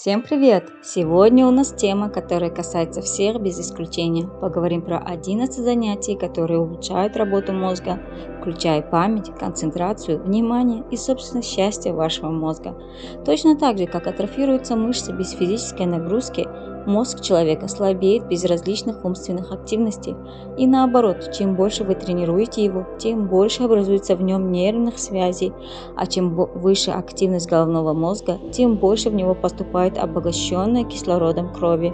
Всем привет! Сегодня у нас тема, которая касается всех без исключения. Поговорим про 11 занятий, которые улучшают работу мозга, включая память, концентрацию, внимание и, собственно, счастье вашего мозга. Точно так же, как атрофируются мышцы без физической нагрузки, Мозг человека слабеет без различных умственных активностей. И наоборот, чем больше вы тренируете его, тем больше образуется в нем нервных связей, а чем выше активность головного мозга, тем больше в него поступает обогащенная кислородом крови.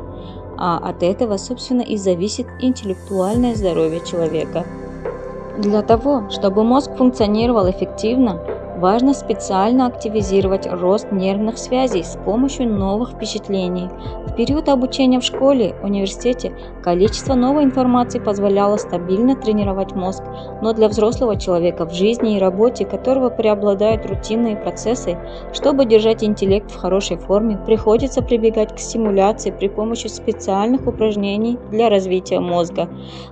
А от этого, собственно, и зависит интеллектуальное здоровье человека. Для того, чтобы мозг функционировал эффективно, Важно специально активизировать рост нервных связей с помощью новых впечатлений. В период обучения в школе, университете количество новой информации позволяло стабильно тренировать мозг, но для взрослого человека в жизни и работе, которого преобладают рутинные процессы, чтобы держать интеллект в хорошей форме, приходится прибегать к стимуляции при помощи специальных упражнений для развития мозга.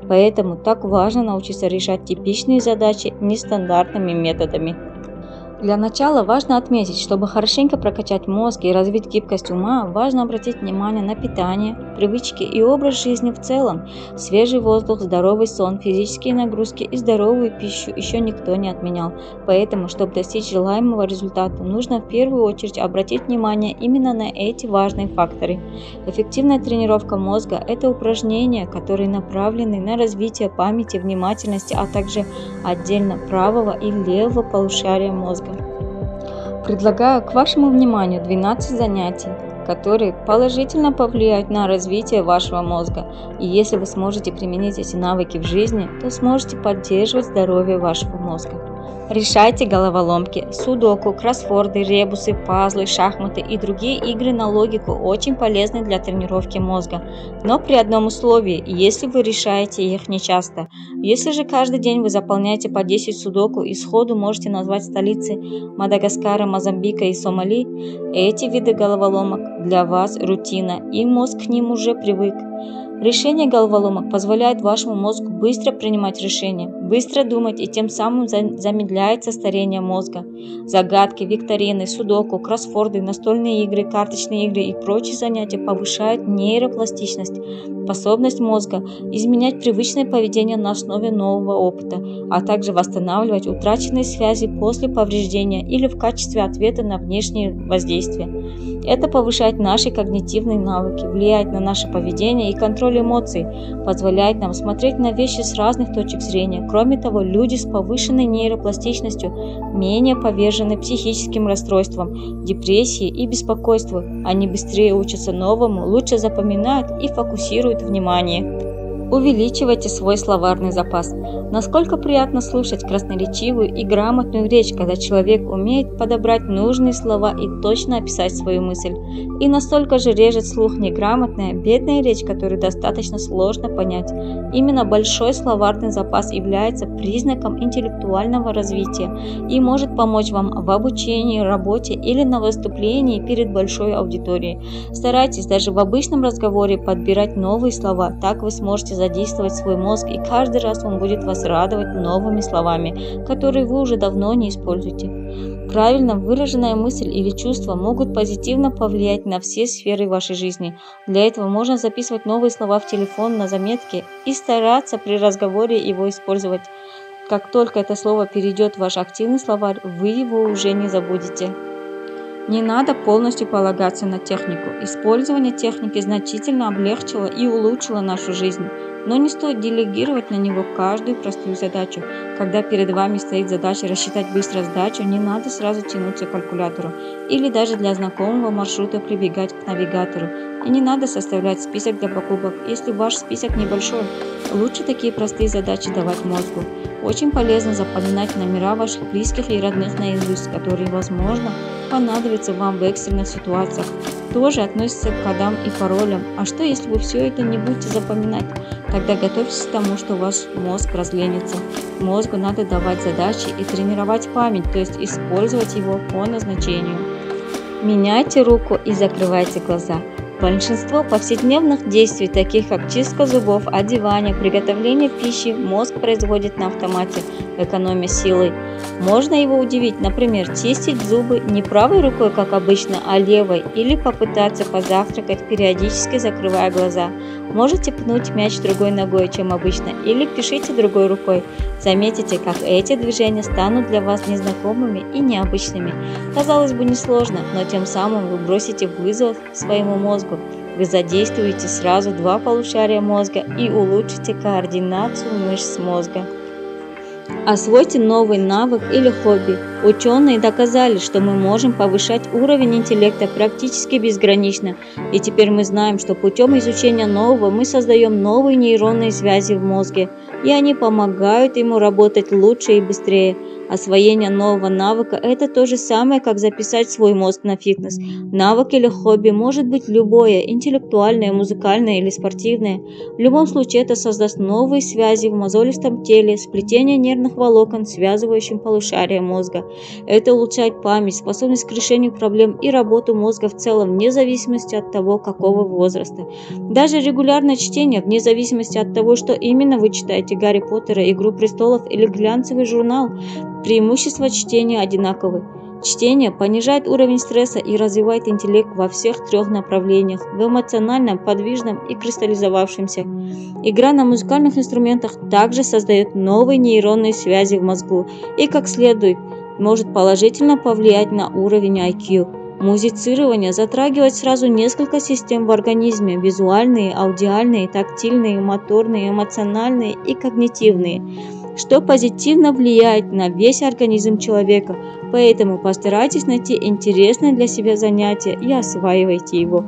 Поэтому так важно научиться решать типичные задачи нестандартными методами. Для начала важно отметить, чтобы хорошенько прокачать мозг и развить гибкость ума, важно обратить внимание на питание, привычки и образ жизни в целом. Свежий воздух, здоровый сон, физические нагрузки и здоровую пищу еще никто не отменял. Поэтому, чтобы достичь желаемого результата, нужно в первую очередь обратить внимание именно на эти важные факторы. Эффективная тренировка мозга – это упражнения, которые направлены на развитие памяти, внимательности, а также отдельно правого и левого полушария мозга. Предлагаю к вашему вниманию 12 занятий, которые положительно повлияют на развитие вашего мозга. И если вы сможете применить эти навыки в жизни, то сможете поддерживать здоровье вашего мозга. Решайте головоломки, судоку, кроссворды, ребусы, пазлы, шахматы и другие игры на логику очень полезны для тренировки мозга, но при одном условии, если вы решаете их нечасто. Если же каждый день вы заполняете по 10 судоку и сходу можете назвать столицы Мадагаскара, Мозамбика и Сомали, эти виды головоломок для вас рутина и мозг к ним уже привык. Решение головоломок позволяет вашему мозгу быстро принимать решения, быстро думать и тем самым замедляется старение мозга. Загадки, викторины, судоку, кроссфорды, настольные игры, карточные игры и прочие занятия повышают нейропластичность, способность мозга изменять привычное поведение на основе нового опыта, а также восстанавливать утраченные связи после повреждения или в качестве ответа на внешние воздействия. Это повышает наши когнитивные навыки, влияет на наше поведение и контроль эмоций, позволяет нам смотреть на вещи с разных точек зрения. Кроме того, люди с повышенной нейропластичностью менее повержены психическим расстройствам, депрессии и беспокойству. Они быстрее учатся новому, лучше запоминают и фокусируют внимание. Увеличивайте свой словарный запас. Насколько приятно слушать красноречивую и грамотную речь, когда человек умеет подобрать нужные слова и точно описать свою мысль. И настолько же режет слух неграмотная, бедная речь, которую достаточно сложно понять. Именно большой словарный запас является признаком интеллектуального развития и может помочь вам в обучении, работе или на выступлении перед большой аудиторией. Старайтесь даже в обычном разговоре подбирать новые слова, так вы сможете задействовать свой мозг, и каждый раз он будет вас радовать новыми словами, которые вы уже давно не используете. Правильно выраженная мысль или чувство могут позитивно повлиять на все сферы вашей жизни. Для этого можно записывать новые слова в телефон на заметке и стараться при разговоре его использовать. Как только это слово перейдет в ваш активный словарь, вы его уже не забудете. Не надо полностью полагаться на технику. Использование техники значительно облегчило и улучшило нашу жизнь. Но не стоит делегировать на него каждую простую задачу. Когда перед вами стоит задача рассчитать быстро сдачу, не надо сразу тянуться к калькулятору или даже для знакомого маршрута прибегать к навигатору. И не надо составлять список для покупок, если ваш список небольшой. Лучше такие простые задачи давать мозгу. Очень полезно запоминать номера ваших близких и родных наизусть, которые, возможно, понадобятся вам в экстренных ситуациях. Тоже относится к кодам и паролям. А что, если вы все это не будете запоминать? Тогда готовьтесь к тому, что ваш мозг разленится. Мозгу надо давать задачи и тренировать память, то есть использовать его по назначению. Меняйте руку и закрывайте глаза. Большинство повседневных действий, таких как чистка зубов, одевание, приготовление пищи, мозг производит на автомате, экономя силой. Можно его удивить, например, чистить зубы не правой рукой, как обычно, а левой, или попытаться позавтракать, периодически закрывая глаза. Можете пнуть мяч другой ногой, чем обычно, или пишите другой рукой. Заметите, как эти движения станут для вас незнакомыми и необычными. Казалось бы, несложно, но тем самым вы бросите вызов своему мозгу. Вы задействуете сразу два полушария мозга и улучшите координацию мышц мозга. Освойте новый навык или хобби. Ученые доказали, что мы можем повышать уровень интеллекта практически безгранично. И теперь мы знаем, что путем изучения нового мы создаем новые нейронные связи в мозге, и они помогают ему работать лучше и быстрее. Освоение нового навыка – это то же самое, как записать свой мозг на фитнес. Навык или хобби может быть любое – интеллектуальное, музыкальное или спортивное. В любом случае это создаст новые связи в мозолистом теле, сплетение нервных волокон, связывающим полушария мозга. Это улучшает память, способность к решению проблем и работу мозга в целом, вне зависимости от того, какого возраста. Даже регулярное чтение, вне зависимости от того, что именно вы читаете Гарри Поттера, Игру престолов или глянцевый журнал, Преимущества чтения одинаковы. Чтение понижает уровень стресса и развивает интеллект во всех трех направлениях – в эмоциональном, подвижном и кристаллизовавшемся. Игра на музыкальных инструментах также создает новые нейронные связи в мозгу и, как следует, может положительно повлиять на уровень IQ. Музицирование затрагивает сразу несколько систем в организме – визуальные, аудиальные, тактильные, моторные, эмоциональные и когнитивные – что позитивно влияет на весь организм человека, поэтому постарайтесь найти интересное для себя занятие и осваивайте его.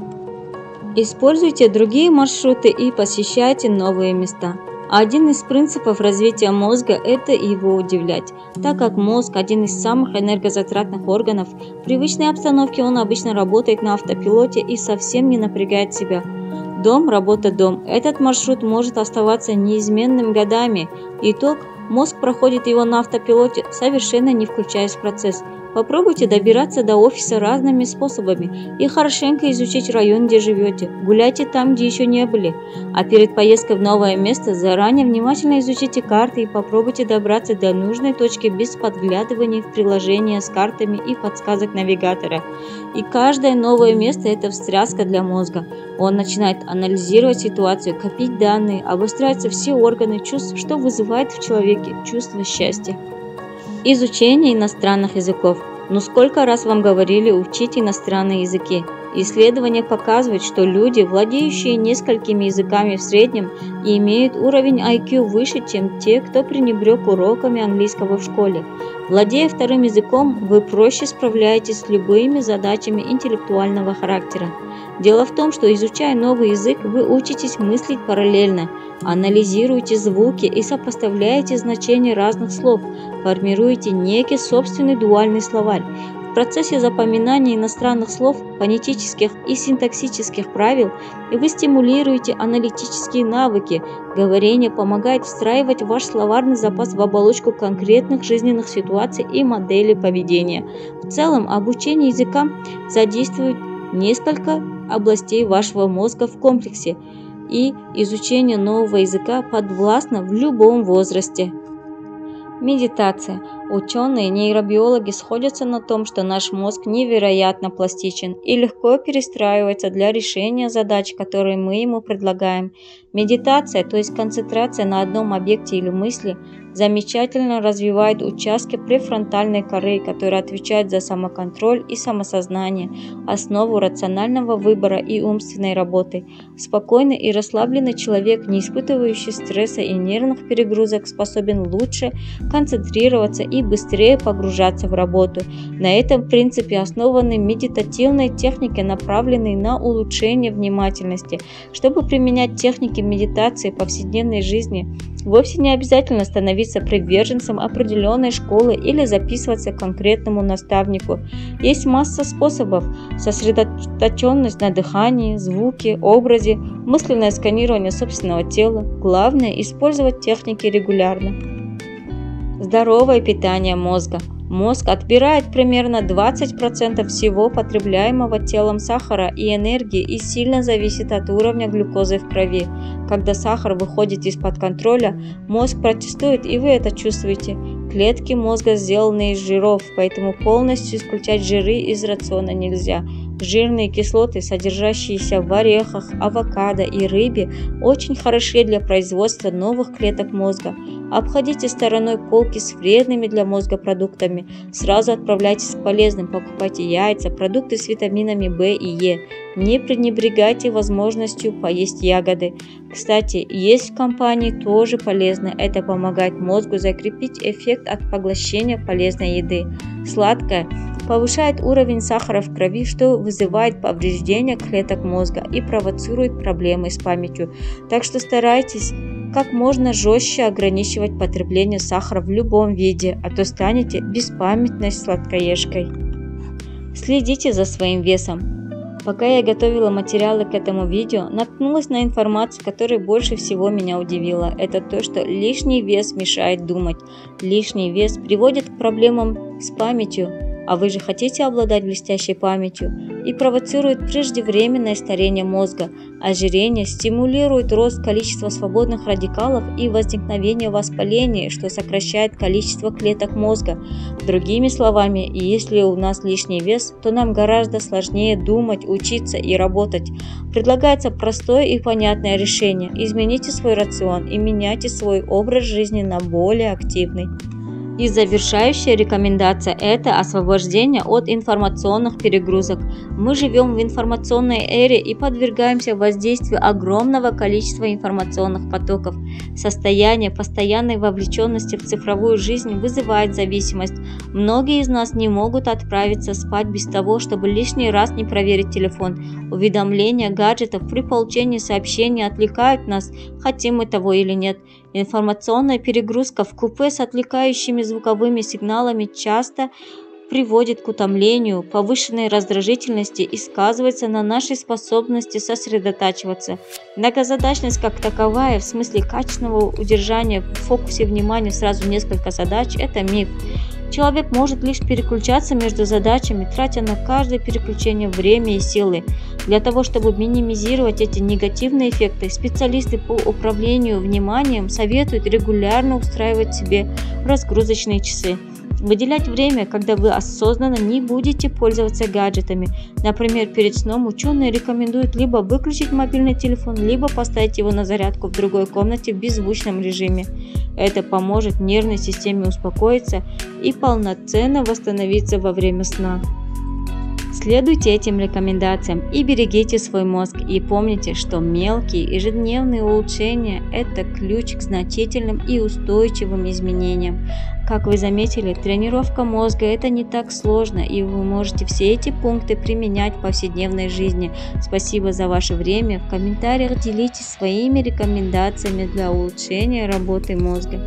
Используйте другие маршруты и посещайте новые места. Один из принципов развития мозга – это его удивлять. Так как мозг – один из самых энергозатратных органов, в привычной обстановке он обычно работает на автопилоте и совсем не напрягает себя. Дом, работа, дом. Этот маршрут может оставаться неизменным годами. Итог Мозг проходит его на автопилоте, совершенно не включаясь в процесс. Попробуйте добираться до офиса разными способами и хорошенько изучить район, где живете. Гуляйте там, где еще не были. А перед поездкой в новое место заранее внимательно изучите карты и попробуйте добраться до нужной точки без подглядывания в приложение с картами и подсказок навигатора. И каждое новое место – это встряска для мозга. Он начинает анализировать ситуацию, копить данные, обостряются все органы чувств, что вызывает в человеке чувство счастья. Изучение иностранных языков. Ну сколько раз вам говорили учить иностранные языки? Исследования показывают, что люди, владеющие несколькими языками в среднем, имеют уровень IQ выше, чем те, кто пренебрег уроками английского в школе. Владея вторым языком, вы проще справляетесь с любыми задачами интеллектуального характера. Дело в том, что изучая новый язык, вы учитесь мыслить параллельно, анализируете звуки и сопоставляете значения разных слов, формируете некий собственный дуальный словарь. В процессе запоминания иностранных слов, фонетических и синтаксических правил вы стимулируете аналитические навыки. Говорение помогает встраивать ваш словарный запас в оболочку конкретных жизненных ситуаций и моделей поведения. В целом, обучение языкам задействует несколько областей вашего мозга в комплексе, и изучение нового языка подвластно в любом возрасте. Медитация. Ученые нейробиологи сходятся на том, что наш мозг невероятно пластичен и легко перестраивается для решения задач, которые мы ему предлагаем. Медитация, то есть концентрация на одном объекте или мысли, замечательно развивает участки префронтальной коры, которые отвечают за самоконтроль и самосознание, основу рационального выбора и умственной работы. Спокойный и расслабленный человек, не испытывающий стресса и нервных перегрузок, способен лучше концентрироваться и быстрее погружаться в работу. На этом принципе основаны медитативные техники, направленные на улучшение внимательности. Чтобы применять техники медитации в повседневной жизни, вовсе не обязательно становиться приверженцем определенной школы или записываться к конкретному наставнику. Есть масса способов. Сосредоточенность на дыхании, звуке, образе, мысленное сканирование собственного тела. Главное – использовать техники регулярно. Здоровое питание мозга – Мозг отбирает примерно 20% всего потребляемого телом сахара и энергии и сильно зависит от уровня глюкозы в крови. Когда сахар выходит из-под контроля, мозг протестует и вы это чувствуете. Клетки мозга сделаны из жиров, поэтому полностью исключать жиры из рациона нельзя. Жирные кислоты, содержащиеся в орехах, авокадо и рыбе, очень хороши для производства новых клеток мозга. Обходите стороной полки с вредными для мозга продуктами. Сразу отправляйтесь к полезным, покупайте яйца, продукты с витаминами В и Е. Не пренебрегайте возможностью поесть ягоды. Кстати, есть в компании тоже полезно. Это помогает мозгу закрепить эффект от поглощения полезной еды. Сладкое повышает уровень сахара в крови, что вызывает повреждение клеток мозга и провоцирует проблемы с памятью. Так что старайтесь как можно жестче ограничивать потребление сахара в любом виде, а то станете беспамятной сладкоежкой. Следите за своим весом. Пока я готовила материалы к этому видео, наткнулась на информацию, которая больше всего меня удивила. Это то, что лишний вес мешает думать. Лишний вес приводит к проблемам с памятью, а вы же хотите обладать блестящей памятью и провоцирует преждевременное старение мозга. Ожирение стимулирует рост количества свободных радикалов и возникновение воспаления, что сокращает количество клеток мозга. Другими словами, если у нас лишний вес, то нам гораздо сложнее думать, учиться и работать. Предлагается простое и понятное решение. Измените свой рацион и меняйте свой образ жизни на более активный. И завершающая рекомендация – это освобождение от информационных перегрузок. Мы живем в информационной эре и подвергаемся воздействию огромного количества информационных потоков. Состояние постоянной вовлеченности в цифровую жизнь вызывает зависимость. Многие из нас не могут отправиться спать без того, чтобы лишний раз не проверить телефон. Уведомления гаджетов при получении сообщений отвлекают нас, хотим мы того или нет. Информационная перегрузка в купе с отвлекающими звуковыми сигналами часто приводит к утомлению, повышенной раздражительности и сказывается на нашей способности сосредотачиваться. Многозадачность как таковая, в смысле качественного удержания в фокусе внимания сразу несколько задач, это миф. Человек может лишь переключаться между задачами, тратя на каждое переключение время и силы. Для того, чтобы минимизировать эти негативные эффекты, специалисты по управлению вниманием советуют регулярно устраивать себе разгрузочные часы. Выделять время, когда вы осознанно не будете пользоваться гаджетами. Например, перед сном ученые рекомендуют либо выключить мобильный телефон, либо поставить его на зарядку в другой комнате в беззвучном режиме. Это поможет нервной системе успокоиться и полноценно восстановиться во время сна. Следуйте этим рекомендациям и берегите свой мозг. И помните, что мелкие ежедневные улучшения – это ключ к значительным и устойчивым изменениям. Как вы заметили, тренировка мозга – это не так сложно, и вы можете все эти пункты применять в повседневной жизни. Спасибо за ваше время. В комментариях делитесь своими рекомендациями для улучшения работы мозга.